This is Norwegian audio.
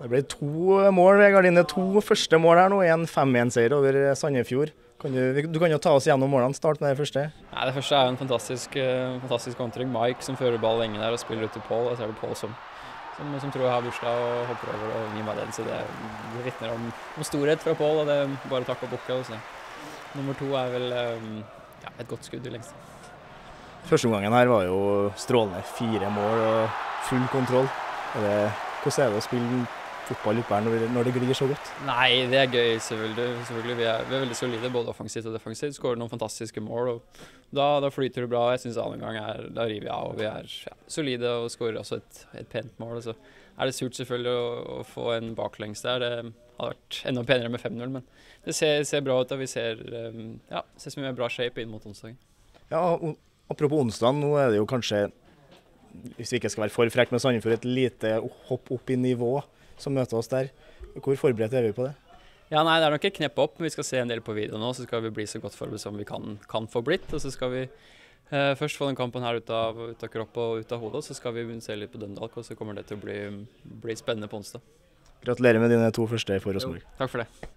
Det ble to mål, Vegard. Line. to første mål her nå en 5-1-seier over Sandefjord. Kan du, du, kan jo ta oss gjennom målene. Start med det første. Nei, det første er jo en fantastisk, uh, fantastisk kontring. Mike som fører ball lenge der og spiller ut til Pål. Og så er det Pål som, som, som, tror jeg har bursdag og hopper over og gir meg den. Så det, det vitner om, om, storhet fra Pål, og det er bare takk og bukke. Nummer to er vel um, ja, et godt skudd i lengste. Første omgangen her var jo strålende. Fire mål og full kontroll. Det, hvordan er det å spille fotball oppe her når, det glir så godt? Nei, det er gøy, selvfølgelig. selvfølgelig. Vi, er, vi, er, veldig solide både offensivt og defensivt. Skårer noen fantastiske mål. og Da, da flyter det bra. Jeg syns annen gang er, da river jeg av. og Vi er ja, solide og skårer også et, et, pent mål. Så er det surt selvfølgelig å, å få en baklengs der. Det hadde vært enda penere med 5-0, men det ser, ser, bra ut. og Vi ser, um, ja, ser som vi er bra shape inn mot onsdagen. Ja, apropos onsdag, nå er det jo kanskje hvis vi ikke skal være for frekke med Sandefjord, et lite hopp opp i nivå som møter oss der. Hvor forberedt er vi på det? Ja, nei, Det er nok et knepp opp. men Vi skal se en del på video nå, så skal vi bli så godt forberedt som vi kan, kan få blitt. Og så skal vi eh, først få den kampen her ut av, ut av kropp og ut av hodet, og så skal vi se litt på Dundalk, og så kommer det til å bli, bli spennende på onsdag. Gratulerer med dine to første for Rosenborg. Takk for det.